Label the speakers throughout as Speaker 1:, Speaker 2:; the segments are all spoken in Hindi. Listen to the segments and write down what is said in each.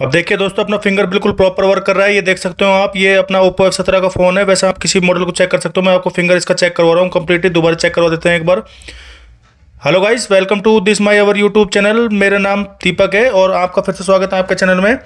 Speaker 1: अब देखिए दोस्तों, अपना फिंगर बिल्कुल प्रॉपर वर्क कर रहा है। ये देख सकते हो आप, ये अपना ओप्पो एफ़ सत्रह का फ़ोन है। वैसे आप किसी मॉडल को चेक कर सकते हो। मैं आपको फिंगर इसका चेक करवा रहा हूँ। कंप्लीटली दोबारा चेक करवा देते हैं एक बार। Hello guys welcome to this my our YouTube channel मेरा नाम दीपक है और आपका फिर से स्वागत है आपके चैनल में।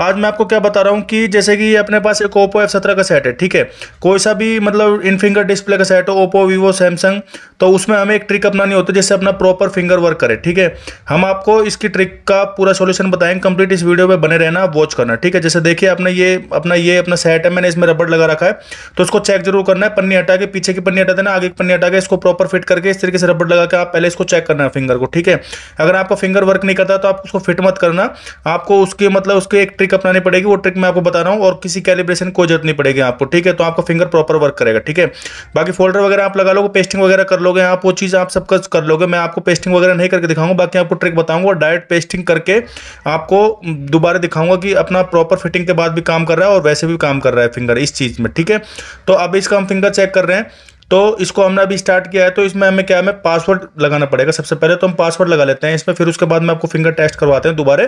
Speaker 1: आज मैं आपको क्या बता रहा हूँ कि जैसे कि अपने पास एक ओप्पो एफ़ सत्रह का सेट है, ठीक है? कोई सा भी मतलब इन फिंगर डिस्प्ले का सेट हो ओप्पो वीवो सैमसंग तो उसमें हमें एक ट्रिक अपनानी होती है जिससे अपना प्रॉपर फिंगर वर्क करे, ठीक है? हम आपको इसकी ट्रिक का पूरा सोल्यूशन बताएँगे। कंप्लीट इस वीडियो में बने रहना वॉच करना, ठीक है? जैसे देखिए अपने ये, अपना ये, अपना सेट है, मैंने इसमें रबड़ लगा रखा है तो उसको चेक ज़रूर करना है। पन्नी हटा के, पीछे की पन्नी हटा देना, आगे की पन्नी हटा के इसको प्रॉपर फिट करके इस तरीके से रबड़ लगा के आप पहले इसको चेक करना है फिंगर को, ठीक है? अगर आपका फिंगर वर्क नहीं करता तो आप उसको फिट मत करना। आपको उसके मतलब उसकी एक ट्रिक अपनानी पड़ेगी, वो ट्रिक मैं आपको बता रहा हूँ और किसी कैलिब्रेशन कोई ज़रूरत नहीं पड़ेगी आपको, ठीक है? तो आपका फिंगर प्रॉपर वर्क करेगा, ठीक है? बाकी फोल्डर वगैरह आप लगा लोगे पेस्टिंग वगैरह कर लोगे, आप वो चीज़ आप सब कर लोगे, मैं आपको पेस्टिंग वगैरह नहीं करके दिखाऊँगा, बाकी आपको ट्रिक बताऊँगा और डायरेक्ट पेस्टिंग करके आपको दोबारा दिखाऊँगा कि अपना प्रॉपर फिटिंग के बाद भी काम कर रहा है और वैसे भी काम कर रहा है फिंगर इस चीज़ में, ठीक है? तो अब इसका हम फिंगर चेक कर रहे हैं। तो इसको हमने अभी स्टार्ट किया है तो इसमें हमें क्या हमें पासवर्ड लगाना पड़ेगा। सबसे पहले तो हम पासवर्ड लगा लेते हैं इसमें, फिर उसके बाद में आपको फिंगर टेस्ट करवाते हैं दोबारा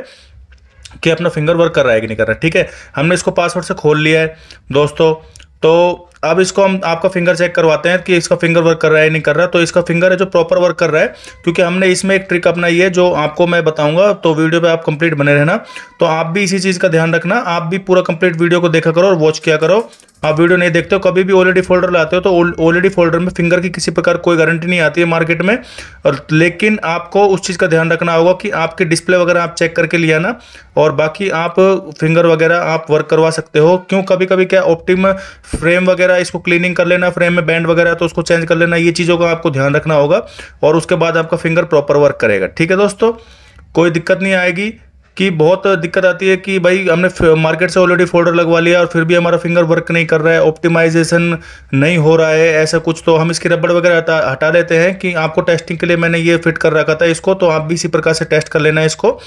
Speaker 1: कि अपना फिंगर वर्क कर रहा है कि नहीं कर रहा है, ठीक है? हमने इसको पासवर्ड से खोल लिया है, दोस्तों। तो अब इसको हम आपका फिंगर चेक करवाते हैं कि इसका फिंगर वर्क कर रहा है नहीं कर रहा तो इसका फिंगर है जो प्रॉपर वर्क कर रहा है, क्योंकि हमने इसमें एक ट्रिक अपनाई है जो आपको मैं बताऊँगा तो वीडियो पे आप कंप्लीट बने रहना। तो आप भी इसी चीज़ का ध्यान रखना, आप भी पूरा कंप्लीट वीडियो को देखा करो और वॉच किया करो। आप वीडियो नहीं देखते हो, कभी भी ऑलरेडी फोल्डर लाते हो तो ऑलरेडी फोल्डर में फिंगर की किसी प्रकार कोई गारंटी नहीं आती है मार्केट में। और लेकिन आपको उस चीज़ का ध्यान रखना होगा कि आपके डिस्प्ले वगैरह आप चेक करके लिया ना और बाकी आप फिंगर वगैरह आप वर्क करवा सकते हो। क्यों? कभी कभी क्या ऑप्टिम फ्रेम वगैरह इसको क्लीनिंग कर लेना फ्रेम में बैंड वगैरह तो उसको चेंज कर लेना, ये चीज़ों का आपको ध्यान रखना होगा और उसके बाद आपका फिंगर प्रॉपर वर्क करेगा। ठीक है दोस्तों? कोई दिक्कत नहीं आएगी। कि बहुत दिक्कत आती है कि भाई हमने मार्केट से ऑलरेडी फोल्डर लगवा लिया और फिर भी हमारा फिंगर वर्क नहीं कर रहा है ऑप्टिमाइजेशन नहीं हो रहा है, ऐसा कुछ तो हम इसकी रबड़ वगैरह हटा लेते हैं कि आपको टेस्टिंग के लिए मैंने ये फिट कर रखा था इसको तो आप भी इसी प्रकार से टेस्ट कर लेना है इसको।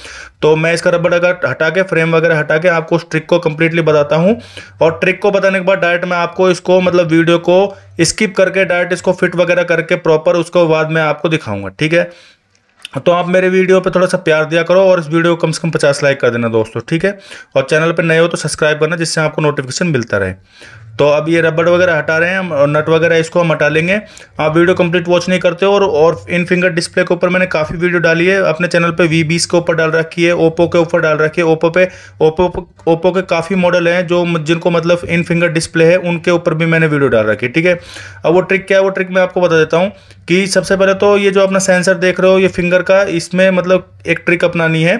Speaker 1: तो मैं इसका रबड़ अगर हटा के फ्रेम वगैरह हटा के आपको उस ट्रिक को कंप्लीटली बताता हूँ और ट्रिक को बताने के बाद डायरेक्ट मैं आपको इसको मतलब वीडियो को स्किप करके डायरेक्ट इसको फिट वगैरह करके प्रॉपर उसको बाद में आपको दिखाऊँगा, ठीक है? तो आप मेरे वीडियो पे थोड़ा सा प्यार दिया करो और इस वीडियो को कम से कम पचास लाइक कर देना दोस्तों, ठीक है? और चैनल पे नए हो तो सब्सक्राइब करना, जिससे आपको नोटिफिकेशन मिलता रहे। तो अब ये रबड़ वगैरह हटा रहे हैं, हम, और नट वगैरह इसको हम हटा लेंगे। आप वीडियो कंप्लीट वॉच नहीं करते और और इन फिंगर डिस्प्ले के ऊपर मैंने काफ़ी वीडियो डाली है, अपने चैनल पे वी बीस के ऊपर डाल रखी है ओप्पो के ऊपर डाल रखी है ओप्पो पे ओप्पो ओप्पो के काफ़ी मॉडल हैं जो जिनको मतलब इन फिंगर डिस्प्ले है, उनके ऊपर भी मैंने वीडियो डाल रखी है, ठीक है? अब वो ट्रिक क्या है, वो ट्रिक मैं आपको बता देता हूँ कि सबसे पहले तो ये जो अपना सेंसर देख रहे हो, ये फिंगर का, इसमें मतलब एक ट्रिक अपनानी है।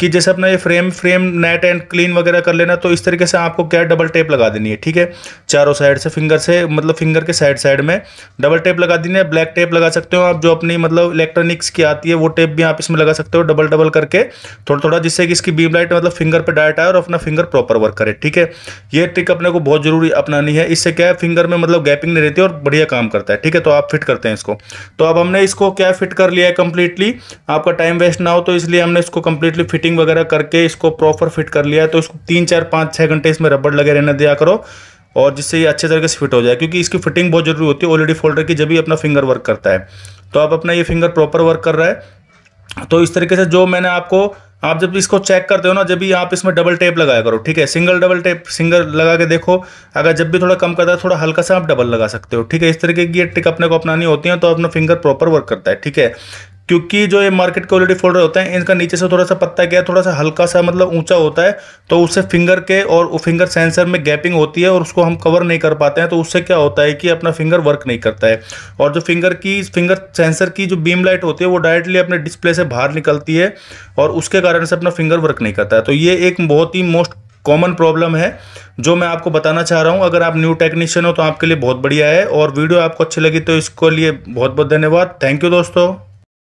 Speaker 1: कि जैसे अपना ये frame frame neat and clean वगैरह कर लेना तो इस तरीके से आपको क्या डबल टेप लगा देनी है, ठीक है? चारों साइड से फिंगर से मतलब फिंगर के साइड साइड में डबल टेप लगा देनी है ब्लैक टेप लगा सकते हो आप, जो अपनी मतलब इलेक्ट्रॉनिक्स की आती है, वो टेप भी आप इसमें लगा सकते हो डबल डबल करके थोड़ा थोड़ा जिससे कि इसकी बीम लाइट मतलब फिंगर पर डायट आए और अपना फिंगर प्रॉपर वर्क करे, ठीक है? ये ट्रिक अपने को बहुत ज़रूरी अपनानी है, इससे क्या है फिंगर में मतलब गैपिंग नहीं रहती और बढ़िया काम करता है, ठीक है? तो आप फिट करते हैं इसको। तो अब हमने इसको क्या फिट कर लिया है कंप्लीटली आपका टाइम वेस्ट ना हो तो इसलिए हमने इसको कंप्लीटली फिटिंग वगैरह करके इसको प्रॉपर फिट कर लिया तो इसको तीन, चार, पाँच छः घंटे इसमें रबड़ लगे रहने दिया करो और जिससे ये अच्छे तरीके से फिट हो जाए, क्योंकि इसकी फिटिंग बहुत ज़रूरी होती है। ऑलरेडी फोल्डर की जब भी अपना फिंगर वर्क करता है तो अब अपना ये फिंगर प्रॉपर वर्क कर रहा है। तो इस तरीके से जो मैंने आपको, आप जब इसको चेक करते हो ना, जब भी आप इसमें डबल टेप लगाया करो, ठीक है? सिंगल डबल टेप सिंगल लगा के देखो, अगर जब भी थोड़ा कम करता है, थोड़ा हल्का सा आप डबल लगा सकते हो, ठीक है? इस तरीके की ये ट्रिक अपने को अपनानी होती है तो अपना फिंगर प्रॉपर वर्क करता है, ठीक है? क्योंकि जो ये मार्केट के ऑलरेडी फोल्डर होते हैं, इनका नीचे से थोड़ा सा पत्ता गया, थोड़ा सा हल्का सा मतलब ऊँचा होता है तो उससे फिंगर के और फिंगर सेंसर में गैपिंग होती है और उसको हम कवर नहीं कर पाते हैं तो उससे क्या होता है कि अपना फिंगर वर्क नहीं करता है। और जो फिंगर की फिंगर सेंसर की जो बीम लाइट होती है, वो डायरेक्टली अपने डिस्प्ले से बाहर निकलती है और उसके कारण से अपना फिंगर वर्क नहीं करता है। तो ये एक बहुत ही मोस्ट कॉमन प्रॉब्लम है, जो मैं आपको बताना चाह रहा हूँ। अगर आप न्यू टेक्नीशियन हो तो आपके लिए बहुत बढ़िया है और वीडियो आपको अच्छी लगी तो इसको लिए बहुत बहुत धन्यवाद। थैंक यू दोस्तों।